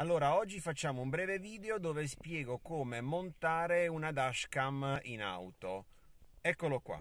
Allora, oggi facciamo un breve video dove spiego come montare una dashcam in auto. Eccolo qua.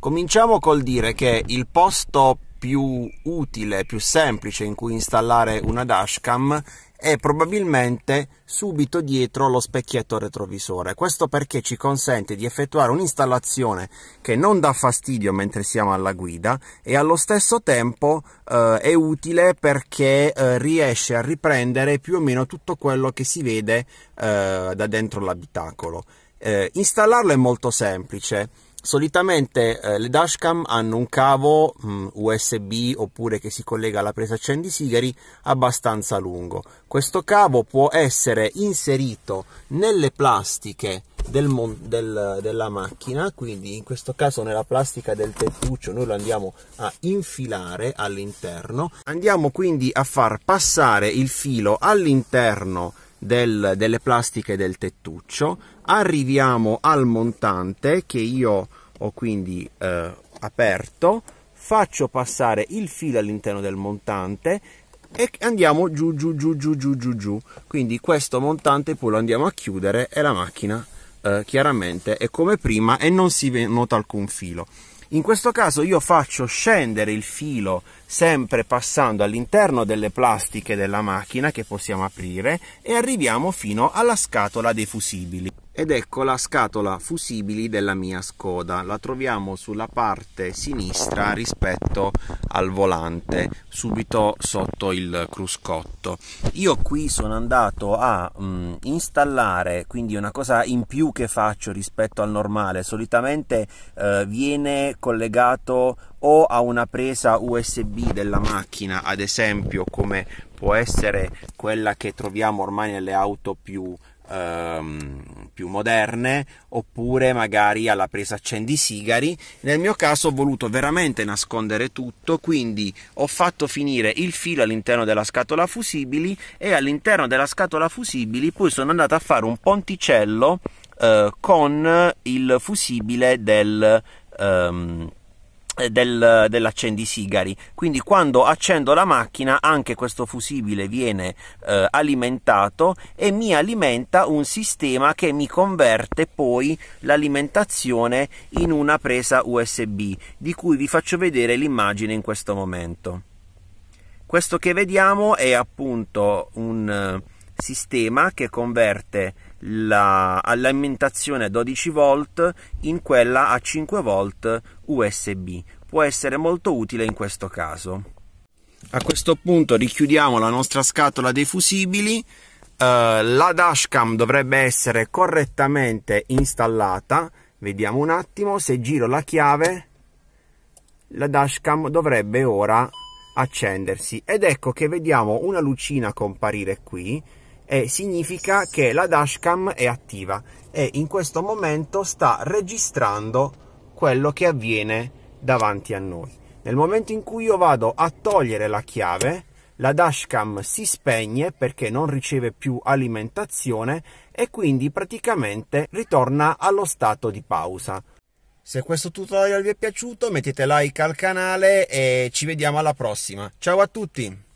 Cominciamo col dire che il posto più utile, più semplice in cui installare una dashcam è probabilmente subito dietro lo specchietto retrovisore. Questo perché ci consente di effettuare un'installazione che non dà fastidio mentre siamo alla guida e allo stesso tempo eh, è utile perché eh, riesce a riprendere più o meno tutto quello che si vede eh, da dentro l'abitacolo. Eh, installarlo è molto semplice Solitamente eh, le dashcam hanno un cavo mh, mm, USB oppure che si collega alla presa accendisigari abbastanza lungo. Questo cavo può essere inserito nelle plastiche del del, della macchina, quindi in questo caso nella plastica del tettuccio noi lo andiamo a infilare all'interno. Andiamo quindi a far passare il filo all'interno del, delle plastiche del tettuccio, arriviamo al montante che io ho quindi eh, aperto, faccio passare il filo all'interno del montante e andiamo giù giù giù giù giù giù giù. Quindi questo montante poi lo andiamo a chiudere e la macchina eh, chiaramente è come prima e non si nota alcun filo in questo caso io faccio scendere il filo sempre passando all'interno delle plastiche della macchina che possiamo aprire e arriviamo fino alla scatola dei fusibili ed ecco la scatola fusibili della mia Skoda la troviamo sulla parte sinistra rispetto al volante subito sotto il cruscotto. Io qui sono andato a mh, installare quindi una cosa in più che faccio rispetto al normale. Solitamente eh, viene collegato o a una presa USB della macchina ad esempio come può essere quella che troviamo ormai nelle auto più ehm, più moderne oppure magari alla presa accendisigari. Nel mio caso ho voluto veramente nascondere tutto, quindi ho fatto finire il filo all'interno della scatola fusibili e all'interno della scatola fusibili poi sono andato a fare un ponticello eh, con il fusibile del ehm, eh, del, dell'accendisigari quindi quando accendo la macchina anche questo fusibile viene eh, alimentato e mi alimenta un sistema che mi converte poi l'alimentazione in una presa USB di cui vi faccio vedere l'immagine in questo momento. Questo che vediamo è appunto un uh, sistema che converte l'alimentazione a 12 volt in quella a 5 volt USB. Può essere molto utile in questo caso. A questo punto richiudiamo la nostra scatola dei fusibili. Uh, la dashcam dovrebbe essere correttamente installata. Vediamo un attimo, se giro la chiave, la dashcam dovrebbe ora accendersi. Ed ecco che vediamo una lucina comparire qui e significa che la dashcam è attiva e in questo momento sta registrando quello che avviene davanti a noi. Nel momento in cui io vado a togliere la chiave, la dashcam si spegne perché non riceve più alimentazione e quindi praticamente ritorna allo stato di pausa. Se questo tutorial vi è piaciuto mettete like al canale e ci vediamo alla prossima. Ciao a tutti!